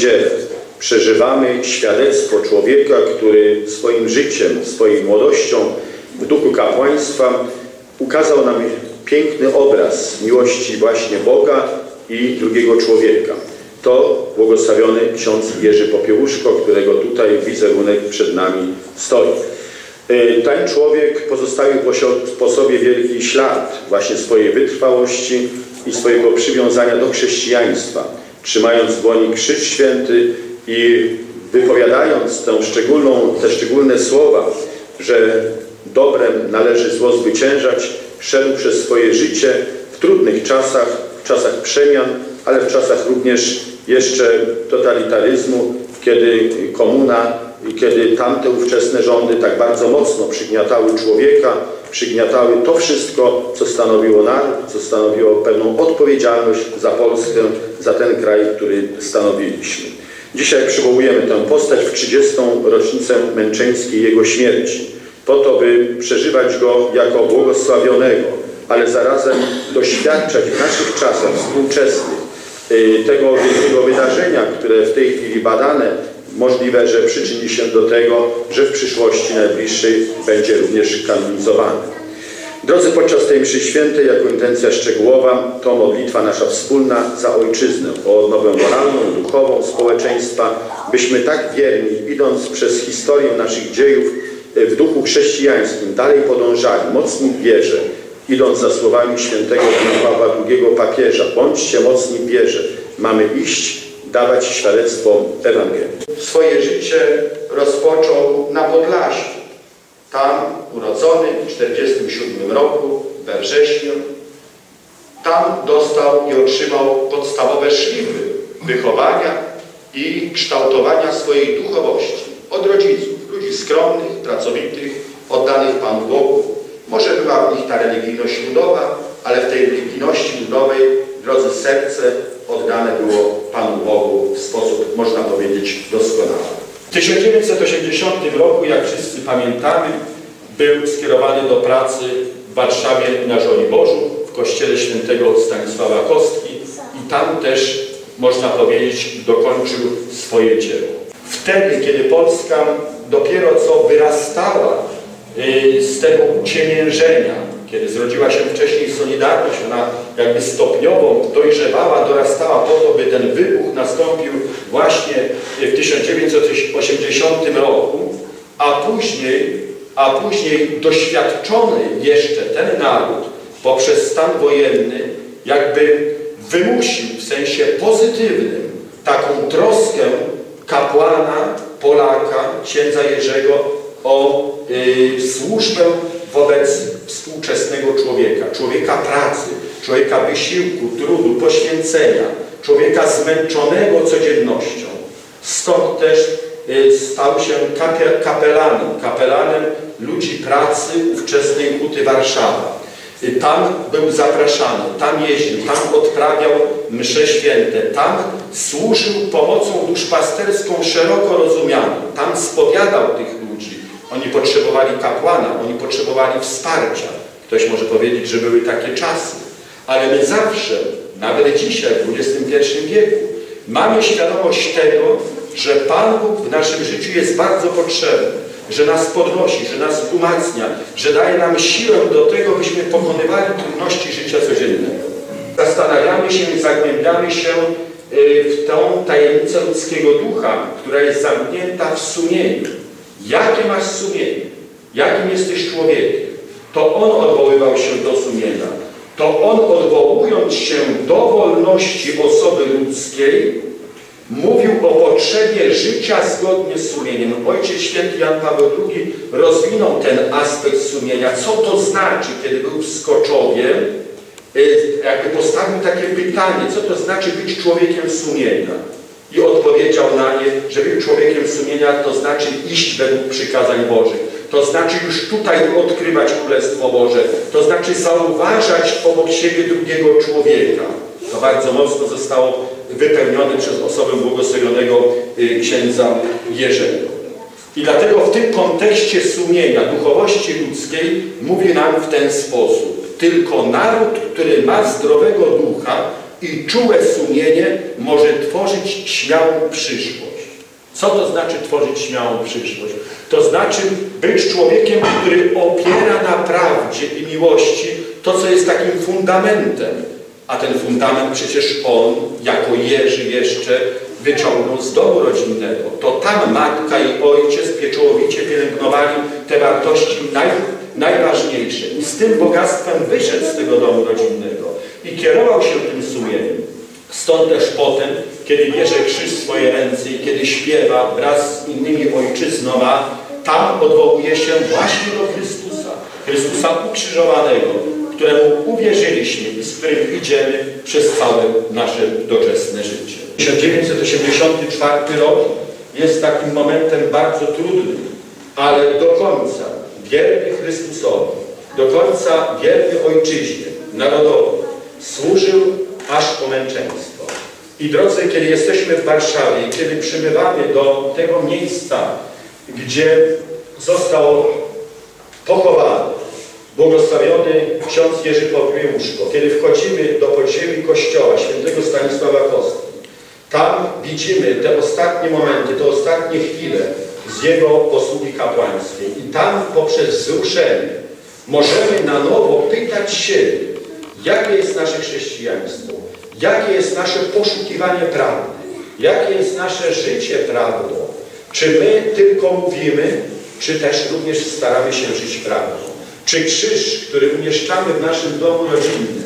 niedzielę przeżywamy świadectwo człowieka, który swoim życiem, swoją młodością w duchu kapłaństwa ukazał nam piękny obraz miłości właśnie Boga i drugiego człowieka. To błogosławiony ksiądz Jerzy Popiełuszko, którego tutaj wizerunek przed nami stoi. E, ten człowiek pozostawił po sobie wielki ślad właśnie swojej wytrwałości i swojego przywiązania do chrześcijaństwa, trzymając w dłoni krzyż święty i wypowiadając tę szczególną, te szczególne słowa, że dobrem należy zło zwyciężać, szedł przez swoje życie w trudnych czasach, w czasach przemian, ale w czasach również jeszcze totalitaryzmu, kiedy komuna i kiedy tamte ówczesne rządy tak bardzo mocno przygniatały człowieka, przygniatały to wszystko, co stanowiło naród, co stanowiło pewną odpowiedzialność za Polskę, za ten kraj, który stanowiliśmy. Dzisiaj przywołujemy tę postać w 30. rocznicę męczeńskiej Jego śmierci, po to, by przeżywać Go jako błogosławionego, ale zarazem doświadczać w naszych czasach współczesnych y, tego wielkiego wydarzenia, które w tej chwili badane, możliwe, że przyczyni się do tego, że w przyszłości najbliższej będzie również kanonizowany. Drodzy, podczas tej mszy świętej, jako intencja szczegółowa, to modlitwa nasza wspólna za Ojczyznę, o odnowę moralną, duchową społeczeństwa, byśmy tak wierni, idąc przez historię naszych dziejów w duchu chrześcijańskim, dalej podążali, mocni w wierze, idąc za słowami świętego Pawła II papieża, bądźcie mocni w wierze, mamy iść, dawać świadectwo Ewangelii. Swoje życie rozpoczął na Podlasiu, tam urodzony w 1947 roku, we wrześniu, tam dostał i otrzymał podstawowe szlify wychowania i kształtowania swojej duchowości od rodziców, ludzi skromnych, pracowitych, oddanych Panu Bogu. Może była w nich ta religijność ludowa, ale w tej religijności ludowej, drodzy serce, oddane było Panu Bogu w sposób, można powiedzieć, doskonały. W 1980 roku, jak wszyscy pamiętamy, był skierowany do pracy w Warszawie na Żoliborzu, w kościele świętego Stanisława Kostki i tam też, można powiedzieć, dokończył swoje dzieło. Wtedy, kiedy Polska dopiero co wyrastała y, z tego uciemiężenia, kiedy zrodziła się wcześniej Solidarność, ona jakby stopniowo dojrzewała, dorastała po to, by ten wybuch nastąpił właśnie w 1980 roku, a później, a później doświadczony jeszcze ten naród poprzez stan wojenny jakby wymusił w sensie pozytywnym taką troskę kapłana, Polaka, księdza Jerzego o y, służbę wobec człowieka, człowieka pracy, człowieka wysiłku, trudu, poświęcenia, człowieka zmęczonego codziennością. Stąd też y, stał się kapelanem, kapelanem ludzi pracy ówczesnej Huty Warszawa. Y, tam był zapraszany, tam jeździł, tam odprawiał msze święte, tam służył pomocą duszpasterską szeroko rozumianą, tam spowiadał tych ludzi. Oni potrzebowali kapłana, oni potrzebowali wsparcia. Ktoś może powiedzieć, że były takie czasy, ale my zawsze, nawet dzisiaj, w XXI wieku, mamy świadomość tego, że Pan Bóg w naszym życiu jest bardzo potrzebny, że nas podnosi, że nas umacnia, że daje nam siłę do tego, byśmy pokonywali trudności życia codziennego. Zastanawiamy się i zagłębiamy się y, w tą tajemnicę ludzkiego ducha, która jest zamknięta w sumieniu. Jakie masz sumienie? Jakim jesteś człowiekiem? To On odwoływał się do sumienia. To On odwołując się do wolności osoby ludzkiej, mówił o potrzebie życia zgodnie z sumieniem. Ojciec Święty Jan Paweł II rozwinął ten aspekt sumienia. Co to znaczy, kiedy był w Skoczowie, y, jakby postawił takie pytanie, co to znaczy być człowiekiem sumienia? I odpowiedział na nie, że być człowiekiem sumienia to znaczy iść według przykazań Bożych. To znaczy już tutaj odkrywać Królestwo Boże. To znaczy zauważać obok siebie drugiego człowieka. To bardzo mocno zostało wypełnione przez osobę błogosławionego y, księdza Jerzego. I dlatego w tym kontekście sumienia, duchowości ludzkiej mówi nam w ten sposób. Tylko naród, który ma zdrowego ducha, i czułe sumienie może tworzyć śmiałą przyszłość. Co to znaczy tworzyć śmiałą przyszłość? To znaczy być człowiekiem, który opiera na prawdzie i miłości to, co jest takim fundamentem. A ten fundament przecież on, jako Jerzy jeszcze, wyciągnął z domu rodzinnego. To tam matka i ojciec pieczołowicie pielęgnowali te wartości naj, najważniejsze. I z tym bogactwem wyszedł z tego domu rodzinnego i kierował się tym sumieniem. Stąd też potem, kiedy bierze krzyż w swoje ręce i kiedy śpiewa wraz z innymi ojczyzną ma, tam odwołuje się właśnie do Chrystusa. Chrystusa ukrzyżowanego, któremu uwierzyliśmy i z którym idziemy przez całe nasze doczesne życie. 1984 rok jest takim momentem bardzo trudnym, ale do końca wierny Chrystusowi, do końca wierny Ojczyźnie, narodowi, służył aż po męczeństwo. I drodzy, kiedy jesteśmy w Warszawie, kiedy przybywamy do tego miejsca, gdzie został pochowany błogosławiony ksiądz Jerzy Popiełuszko, kiedy wchodzimy do podziemi kościoła świętego Stanisława Kostki, tam widzimy te ostatnie momenty, te ostatnie chwile z jego posługi kapłańskiej. I tam poprzez wzruszenie możemy na nowo pytać siebie, jakie jest nasze chrześcijaństwo, jakie jest nasze poszukiwanie prawdy, jakie jest nasze życie prawdą. Czy my tylko mówimy, czy też również staramy się żyć prawdą? Czy krzyż, który umieszczamy w naszym domu rodzinnym,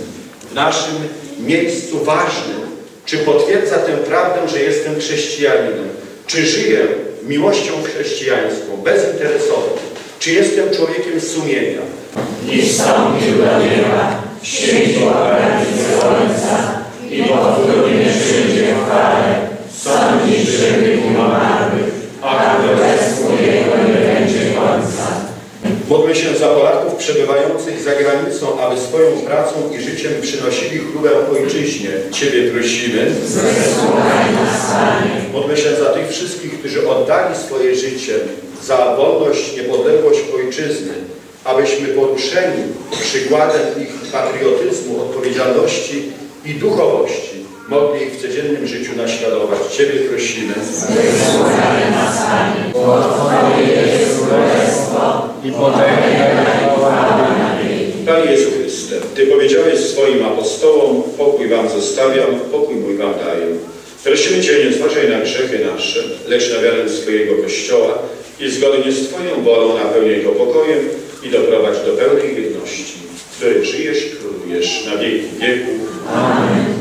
w naszym miejscu ważnym, czy potwierdza tę prawdę, że jestem chrześcijaninem? Czy żyję miłością chrześcijańską, bezinteresowną? Czy jestem człowiekiem sumienia? nieba, światło prawicy Ojca i powtórnie przyjdzie w chwale, sądzić żywych i umarłych, a królestwu Jego nie będzie końca. Módlmy się za Polaków przebywających za granicą, aby swoją pracą i życiem przynosili chlubę Ojczyźnie. Ciebie prosimy. Wysłuchaj nas, Panie, Módlmy się za tych wszystkich, którzy oddali swoje życie za wolność, niepodległość Ojczyzny, abyśmy poruszeni przykładem ich patriotyzmu, odpowiedzialności i duchowości mogli ich w codziennym życiu naśladować. Ciebie prosimy. bo Twoje jest królestwo I Panie Jezu Chryste, Ty powiedziałeś swoim apostołom, pokój Wam zostawiam, pokój mój Wam daję. Prosimy Cię, nie zważaj na grzechy nasze, lecz na wiarę swojego Kościoła i zgodnie z Twoją wolą napełniaj go pokojem i doprowadź do pełnej jedności, której żyjesz królujesz na wieki wieków. Amen.